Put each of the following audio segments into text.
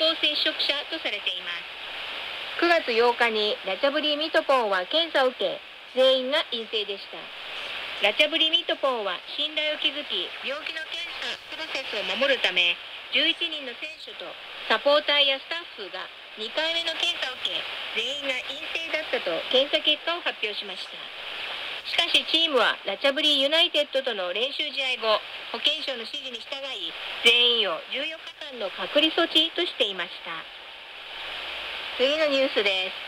厚接触者とされています。9月8日にラチャブリミトポンは検査を受け全員が陰性でした。ラチャブリミトポンは信頼を築き病気の検査プロセスを守るため11人の選手とサポーターやスタッフが2回目の検査を受け全員が陰性だったと検査結果を発表しました。しかしチームはラチャブリユナイテッドとの練習試合後保健省の指示に従い全員を14日間の隔離措置としていました。次のニュースです。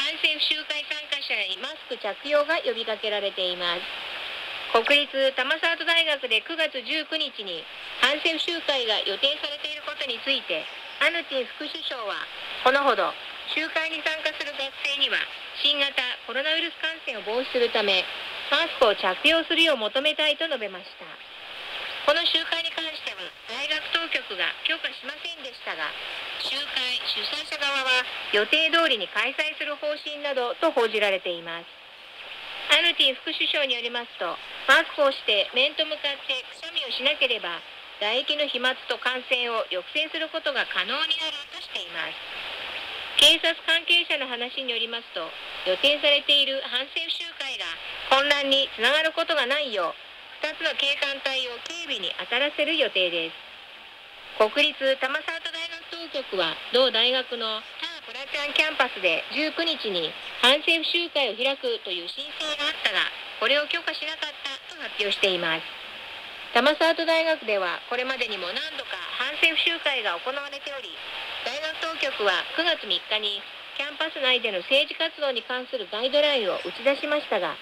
反政府集会参加者にマスク着用が呼びかけられています。国立玉沢大学で9月19日に反政府集会が予定されていることについてアヌティン副首相はこのほど集会に参加する学生には新型コロナウイルス感染を防止するためマスクを着用するよう求めたいと述べました。この集会に関が許可しませんでしたが集会主催者側は予定通りに開催する方針などと報じられています。アルティン副首相によりますとマスクをして面と向かってくしゃみをしなければ唾液の飛沫と感染を抑制することが可能になるとしています。警察関係者の話によりますと予定されている反政府集会が混乱につながることがないよう2つの警官隊を警備に当たらせる予定です。国立玉沢大学当局は同大学のタープラチャンキャンパスで19日に反政府集会を開くという申請があったがこれを許可しなかったと発表しています。玉沢大学ではこれまでにも何度か反政府集会が行われており大学当局は9月3日にキャンパス内での政治活動に関するガイドラインを打ち出しましたが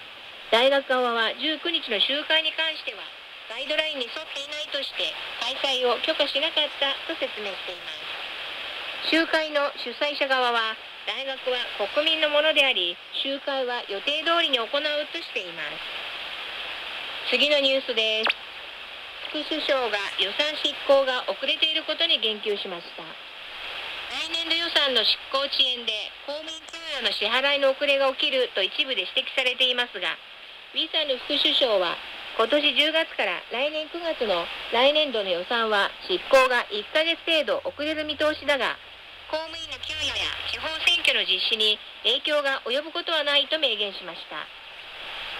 大学側は19日の集会に関してはガイドラインに沿っていないとして開催を許可しなかったと説明しています。集会の主催者側は大学は国民のものであり集会は予定通りに行うとしています。次のニュースです。副首相が予算執行が遅れていることに言及しました。来年度予算の執行遅延で公務員給与の支払いの遅れが起きると一部で指摘されていますがウィサヌ副首相は今年10月から来年9月の来年度の予算は執行が1ヶ月程度遅れる見通しだが公務員の給与や地方選挙の実施に影響が及ぶことはないと明言しました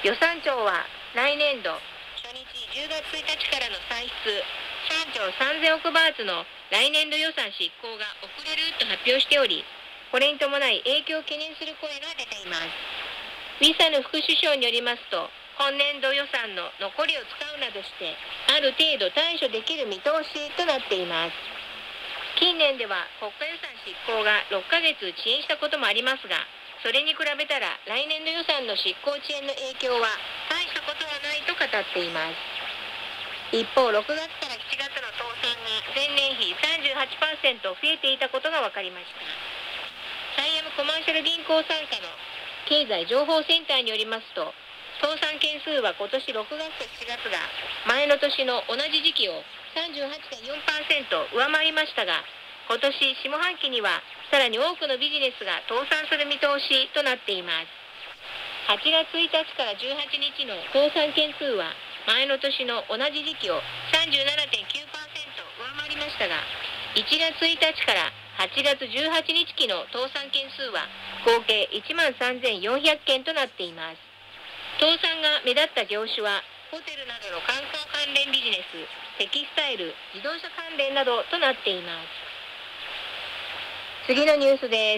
予算庁は来年度初日10月1日からの歳出3兆3000億バーツの来年度予算執行が遅れると発表しており、これに伴い影響を懸念する声が出ています。ウィサヌ副首相によりますと、今年度予算の残りを使うなどして、ある程度対処できる見通しとなっています。近年では国家予算執行が6ヶ月遅延したこともありますが、それに比べたら来年度予算の執行遅延の影響は大したことはないと語っています。一方、6月から7月の当選が前年比38%増えていたことが分かりました。サイアムコマーシャル銀行傘下の経済情報センターによりますと、倒産件数は今年6月と7月が前の年の同じ時期を38.4%上回りましたが、今年下半期にはさらに多くのビジネスが倒産する見通しとなっています。8月1日から18日の倒産件数は前の年の同じ時期を37.9%上回りましたが、1月1日から8月18日期の倒産件数は合計1万3400件となっています。倒産が目立った業種は、ホテルなどの観光関連ビジネス、テキスタイル、自動車関連などとなっています。次のニュースです。